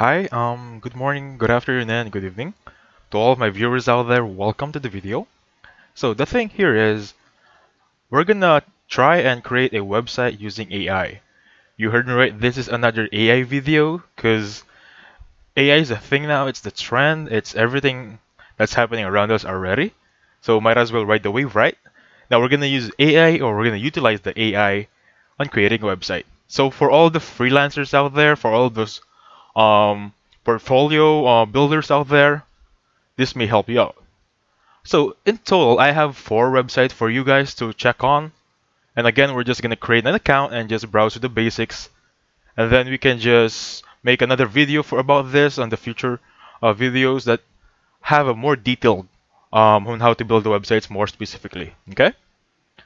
Hi, um, good morning, good afternoon, and good evening. To all of my viewers out there, welcome to the video. So the thing here is, we're gonna try and create a website using AI. You heard me right, this is another AI video, because AI is a thing now, it's the trend, it's everything that's happening around us already. So might as well ride the wave, right? Now we're gonna use AI, or we're gonna utilize the AI on creating a website. So for all the freelancers out there, for all those um, portfolio uh, builders out there, this may help you out. So in total, I have four websites for you guys to check on. And again, we're just going to create an account and just browse through the basics. And then we can just make another video for about this on the future uh, videos that have a more detailed um, on how to build the websites more specifically. Okay?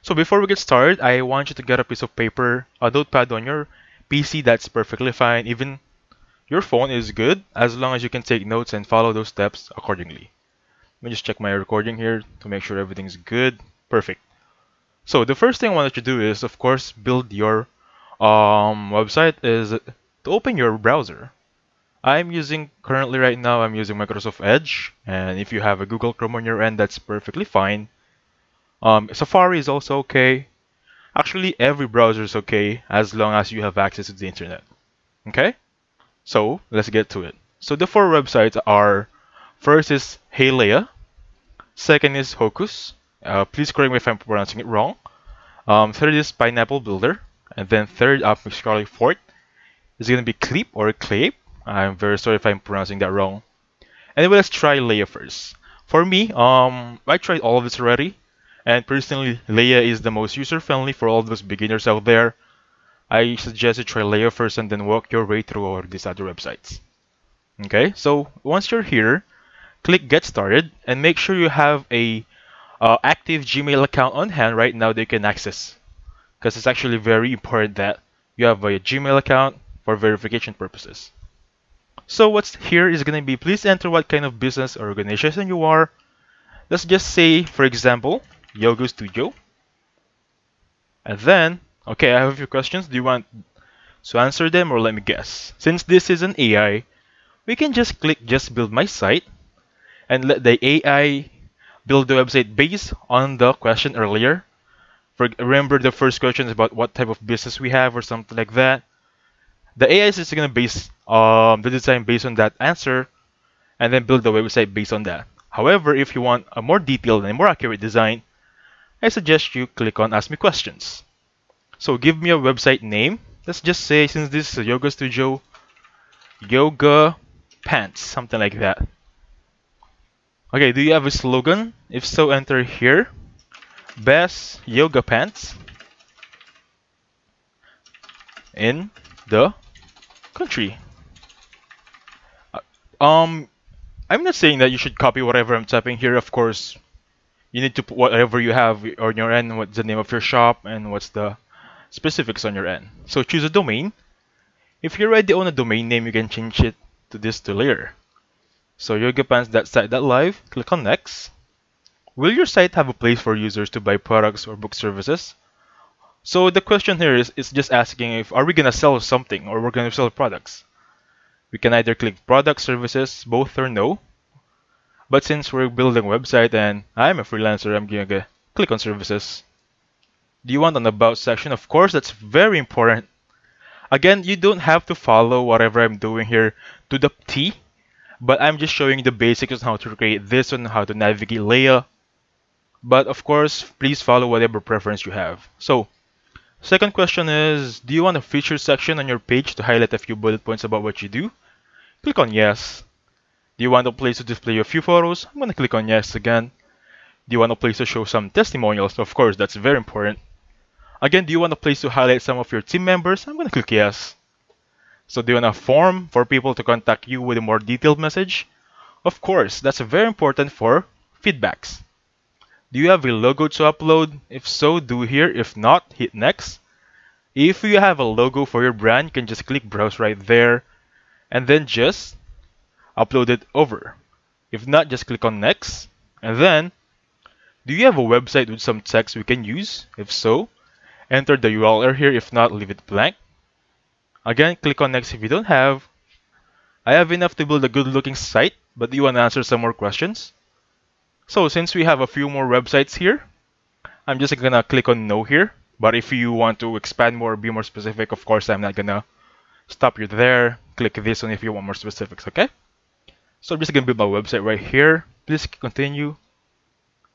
So before we get started, I want you to get a piece of paper, a notepad on your PC. That's perfectly fine. Even your phone is good as long as you can take notes and follow those steps accordingly. Let me just check my recording here to make sure everything's good. Perfect. So the first thing I want you to do is, of course, build your um, website is to open your browser. I'm using currently right now I'm using Microsoft Edge and if you have a Google Chrome on your end that's perfectly fine. Um, Safari is also okay. Actually every browser is okay as long as you have access to the internet. Okay? So let's get to it. So the four websites are first is Hey second is Hocoos. Uh, please correct me if I'm pronouncing it wrong. Um, third is Pineapple Builder, and then third up Scarlet Fort is going to be Clip or Clape. I'm very sorry if I'm pronouncing that wrong. Anyway, let's try Leia first. For me, um, I tried all of this already, and personally, Leia is the most user-friendly for all those beginners out there I suggest you try Leia first and then walk your way through all these other websites. Okay, so once you're here, click Get Started and make sure you have a uh, active Gmail account on hand right now that you can access. Because it's actually very important that you have a Gmail account for verification purposes. So what's here is going to be please enter what kind of business or organization you are. Let's just say, for example, Yoga Studio. And then Okay, I have a few questions. Do you want to answer them or let me guess? Since this is an AI, we can just click just build my site and let the AI build the website based on the question earlier. For, remember the first question is about what type of business we have or something like that. The AI is just going to base um, the design based on that answer and then build the website based on that. However, if you want a more detailed and more accurate design, I suggest you click on Ask Me Questions. So give me a website name. Let's just say, since this is a yoga studio, yoga pants, something like that. Okay, do you have a slogan? If so, enter here. Best yoga pants in the country. Uh, um, I'm not saying that you should copy whatever I'm typing here. Of course, you need to put whatever you have on your end. What's the name of your shop and what's the specifics on your end. So choose a domain. If you already own a domain name, you can change it to this to later. So yogapants.site.live, click on next. Will your site have a place for users to buy products or book services? So the question here is, is just asking if are we gonna sell something or we're gonna sell products. We can either click product services, both or no. But since we're building a website and I'm a freelancer, I'm gonna click on services. Do you want an about section? Of course, that's very important. Again, you don't have to follow whatever I'm doing here to the T, but I'm just showing the basics on how to create this and how to navigate Leia. But of course, please follow whatever preference you have. So, second question is, do you want a feature section on your page to highlight a few bullet points about what you do? Click on yes. Do you want a place to display a few photos? I'm going to click on yes again. Do you want a place to show some testimonials? Of course, that's very important. Again, do you want a place to highlight some of your team members? I'm going to click yes. So do you want a form for people to contact you with a more detailed message? Of course, that's very important for feedbacks. Do you have a logo to upload? If so, do here. If not, hit next. If you have a logo for your brand, you can just click browse right there and then just upload it over. If not, just click on next. And then, do you have a website with some text we can use? If so, Enter the URL here, if not, leave it blank. Again, click on next if you don't have. I have enough to build a good looking site, but do you want to answer some more questions? So since we have a few more websites here, I'm just gonna click on no here. But if you want to expand more, be more specific, of course, I'm not gonna stop you there. Click this one if you want more specifics, okay? So I'm just gonna build my website right here. Please continue.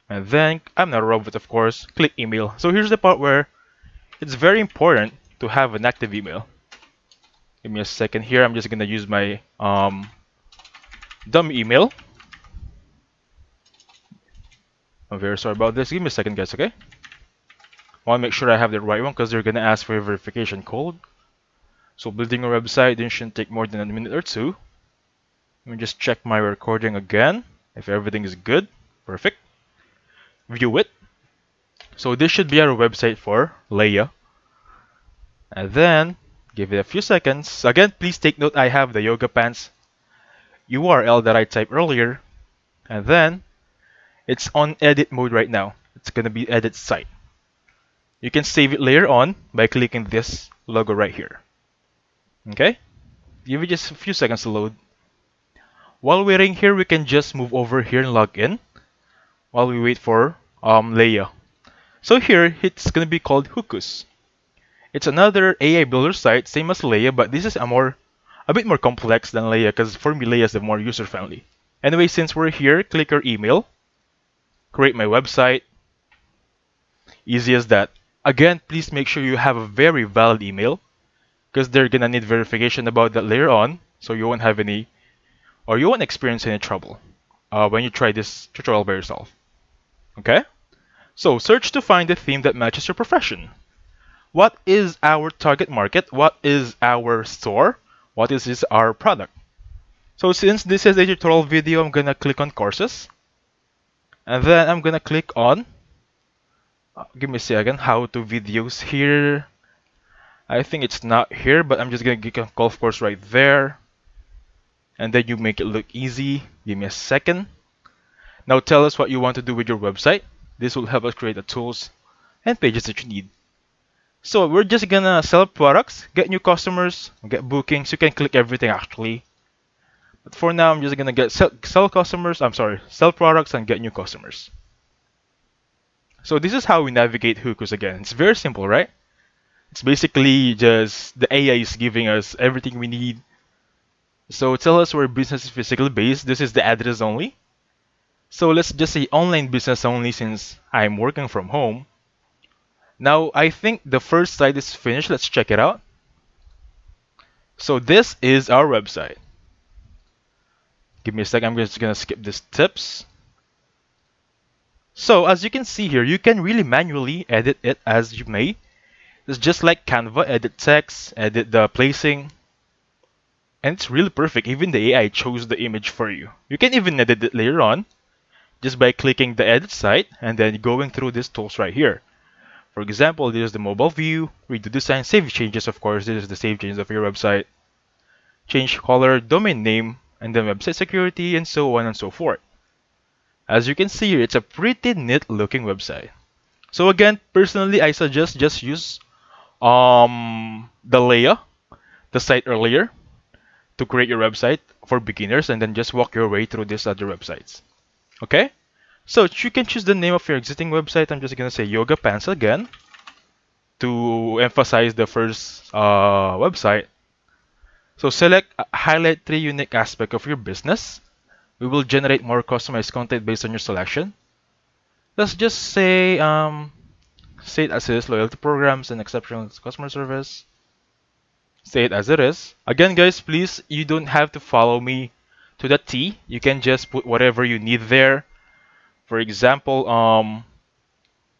And then, I'm not a robot, of course, click email. So here's the part where it's very important to have an active email. Give me a second here. I'm just gonna use my um, dummy email. I'm very sorry about this. Give me a second, guys, okay? I want to make sure I have the right one because they're gonna ask for a verification code. So building a website then shouldn't take more than a minute or two. Let me just check my recording again. If everything is good, perfect. View it. So this should be our website for Leia. And then give it a few seconds. Again, please take note I have the yoga pants URL that I typed earlier. And then it's on edit mode right now. It's gonna be edit site. You can save it later on by clicking this logo right here. Okay? Give it just a few seconds to load. While waiting here, we can just move over here and log in while we wait for um, Leia. So here, it's going to be called Hocoos. It's another AI builder site, same as Leia, but this is a more, a bit more complex than Leia because for me, Leia is the more user-friendly. Anyway, since we're here, click our email, create my website. Easy as that. Again, please make sure you have a very valid email because they're gonna need verification about that later on, so you won't have any, or you won't experience any trouble uh, when you try this tutorial by yourself. Okay? So search to find the theme that matches your profession. What is our target market? What is our store? What is this our product? So since this is a tutorial video, I'm gonna click on courses. And then I'm gonna click on, uh, give me a second, how to videos here. I think it's not here, but I'm just gonna click on golf course right there. And then you make it look easy. Give me a second. Now tell us what you want to do with your website. This will help us create the tools and pages that you need. So we're just gonna sell products, get new customers, get bookings. You can click everything actually. But for now, I'm just gonna get sell, sell customers. I'm sorry, sell products and get new customers. So this is how we navigate Hocoos again. It's very simple, right? It's basically just the AI is giving us everything we need. So tell us where business is physically based. This is the address only. So let's just say online business only since I'm working from home. Now I think the first site is finished. Let's check it out. So this is our website. Give me a second. I'm just gonna skip these tips. So as you can see here, you can really manually edit it as you may. It's just like Canva, edit text, edit the placing. And it's really perfect. Even the AI chose the image for you. You can even edit it later on just by clicking the edit site and then going through these tools right here. For example, this is the mobile view, redo design, save changes, of course, this is the save changes of your website, change color, domain name, and then website security, and so on and so forth. As you can see here, it's a pretty neat looking website. So again, personally, I suggest just use um, the Leia, the site earlier, to create your website for beginners and then just walk your way through these other websites. Okay? So you can choose the name of your existing website. I'm just to say Yoga Pants again to emphasize the first uh, website. So select uh, highlight three unique aspects of your business. We will generate more customized content based on your selection. Let's just say um, say it as is, loyalty programs and exceptional customer service. Say it as it is. Again, guys, please, you don't have to follow me to the T. You can just put whatever you need there. For example, um,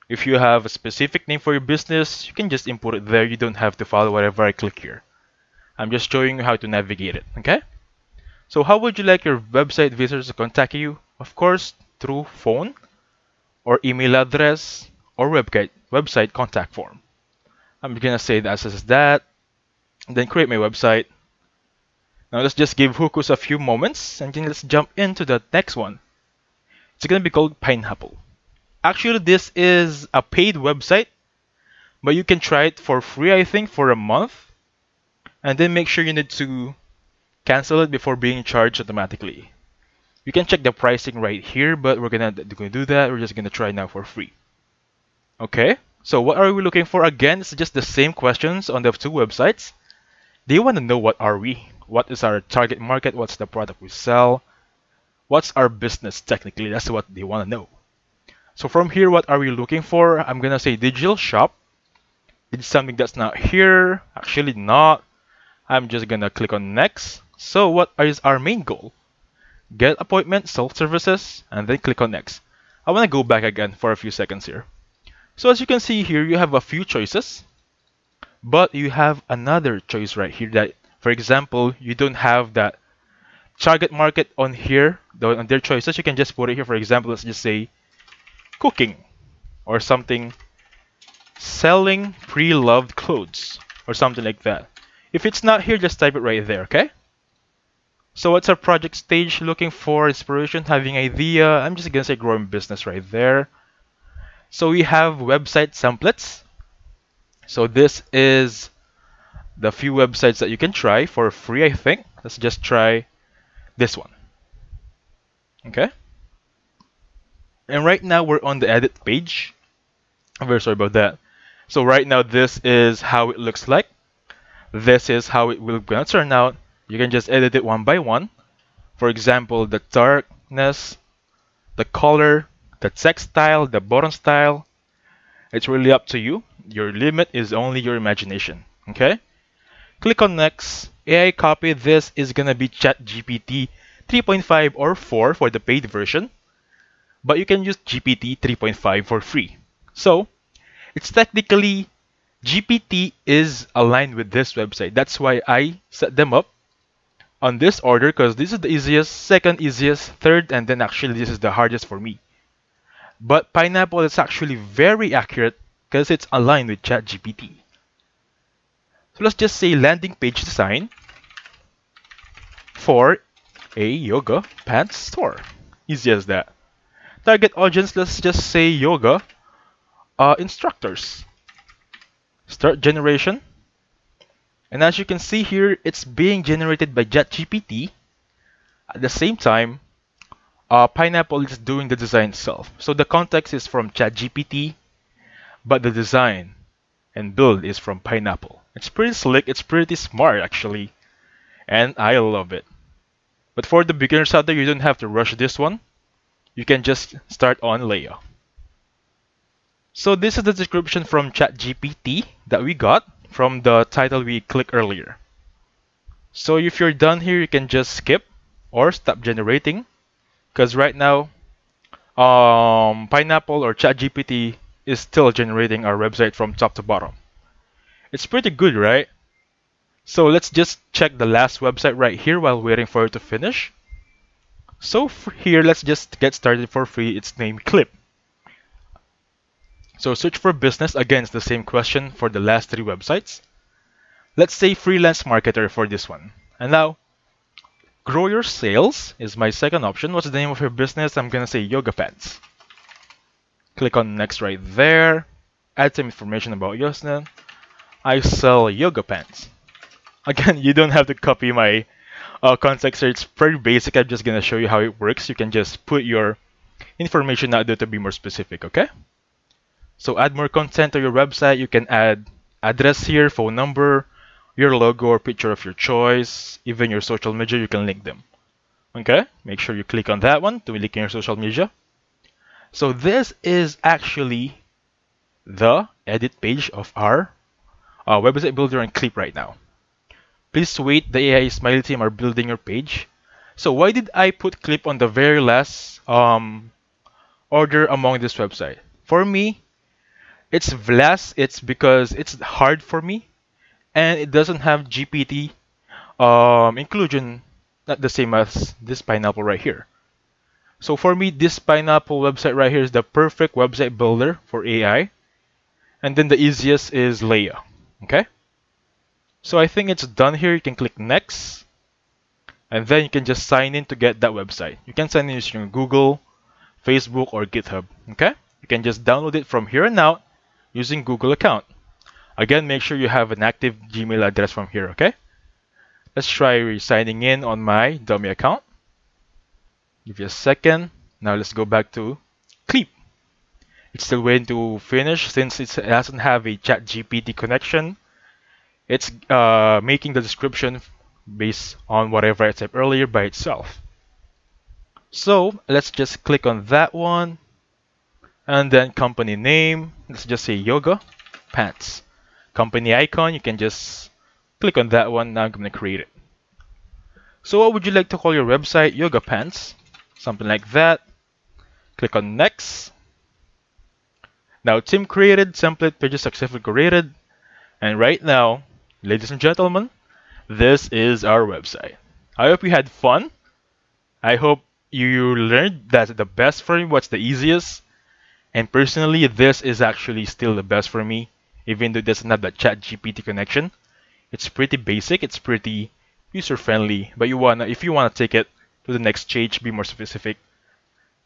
if you have a specific name for your business, you can just input it there. You don't have to follow whatever I click here. I'm just showing you how to navigate it, okay? So how would you like your website visitors to contact you? Of course, through phone or email address or website, website contact form. I'm gonna say that as that, then create my website. Now let's just give Hocoos a few moments and then let's jump into the next one. It's gonna be called Pineapple. Actually, this is a paid website, but you can try it for free, I think, for a month. And then make sure you need to cancel it before being charged automatically. You can check the pricing right here, but we're gonna, gonna do that. We're just gonna try now for free. Okay, so what are we looking for? Again, it's just the same questions on the two websites. They want to know what are we? What is our target market? What's the product we sell? What's our business technically? That's what they want to know. So from here, what are we looking for? I'm gonna say digital shop. It's something that's not here. Actually not. I'm just gonna click on next. So what is our main goal? Get appointment, self-services, and then click on next. I wanna go back again for a few seconds here. So as you can see here, you have a few choices, but you have another choice right here that, for example, you don't have that target market on here, on their choices. You can just put it here. For example, let's just say cooking or something selling pre-loved clothes or something like that. If it's not here, just type it right there, okay? So what's our project stage? Looking for inspiration, having idea. I'm just gonna say growing business right there. So we have website templates. So this is the few websites that you can try for free, I think. Let's just try this one. Okay? And right now we're on the edit page. I'm very sorry about that. So right now this is how it looks like. This is how it will gonna turn out. You can just edit it one by one. For example, the darkness, the color, the text style, the button style. It's really up to you. Your limit is only your imagination. Okay? Click on next. AI copy. This is gonna be ChatGPT 3.5 or 4 for the paid version but you can use GPT 3.5 for free. So it's technically GPT is aligned with this website. That's why I set them up on this order because this is the easiest, second easiest, third, and then actually this is the hardest for me. But Pineapple is actually very accurate because it's aligned with ChatGPT. So let's just say landing page design for a yoga pants store. Easy as that target audience, let's just say yoga uh, instructors. Start generation. And as you can see here, it's being generated by ChatGPT. At the same time, uh, Pineapple is doing the design itself. So the context is from ChatGPT, but the design and build is from Pineapple. It's pretty slick, it's pretty smart actually, and I love it. But for the beginners out there, you don't have to rush this one you can just start on Leia. So this is the description from ChatGPT that we got from the title we clicked earlier. So if you're done here, you can just skip or stop generating because right now um, Pineapple or ChatGPT is still generating our website from top to bottom. It's pretty good, right? So let's just check the last website right here while waiting for it to finish. So here, let's just get started for free. It's named Clip. So search for business. Again, it's the same question for the last three websites. Let's say freelance marketer for this one. And now, grow your sales is my second option. What's the name of your business? I'm going to say Yoga Pants. Click on next right there. Add some information about Yosnan. I sell yoga pants. Again, you don't have to copy my uh, context here. It's pretty basic. I'm just going to show you how it works. You can just put your information out there to be more specific, okay? So add more content to your website. You can add address here, phone number, your logo or picture of your choice, even your social media, you can link them. Okay, make sure you click on that one to link in your social media. So this is actually the edit page of our uh, website builder and clip right now. Please wait, the AI Smiley team are building your page. So why did I put clip on the very last um, order among this website? For me, it's last. It's because it's hard for me, and it doesn't have GPT um, inclusion, not the same as this pineapple right here. So for me, this pineapple website right here is the perfect website builder for AI. And then the easiest is Leia. Okay? So I think it's done here. You can click next. And then you can just sign in to get that website. You can sign in using Google, Facebook, or GitHub. Okay? You can just download it from here and out using Google account. Again, make sure you have an active Gmail address from here, okay? Let's try signing in on my dummy account. Give you a second. Now let's go back to Kleap. It's still waiting to finish since it doesn't have a chat GPT connection. It's uh, making the description based on whatever I typed earlier by itself. So let's just click on that one and then company name. Let's just say yoga pants. Company icon, you can just click on that one. Now I'm going to create it. So what would you like to call your website? Yoga pants. Something like that. Click on next. Now team created, template pages successfully created. And right now, ladies and gentlemen, this is our website. I hope you had fun. I hope you learned that the best for you, what's the easiest. And personally, this is actually still the best for me, even though it doesn't have that chat GPT connection. It's pretty basic, it's pretty user friendly, but you wanna if you wanna take it to the next stage, be more specific,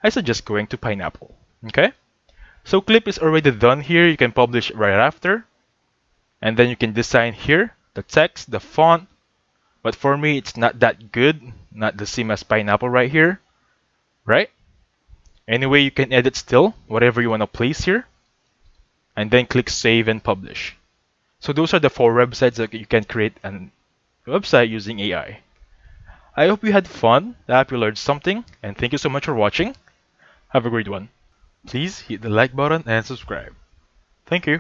I suggest going to Pineapple. Okay? So clip is already done here, you can publish right after. And then you can design here the text, the font. But for me, it's not that good, not the same as Pineapple right here right? Anyway, you can edit still, whatever you want to place here. And then click Save and Publish. So those are the four websites that you can create a website using AI. I hope you had fun, I hope you learned something, and thank you so much for watching. Have a great one. Please hit the like button and subscribe. Thank you.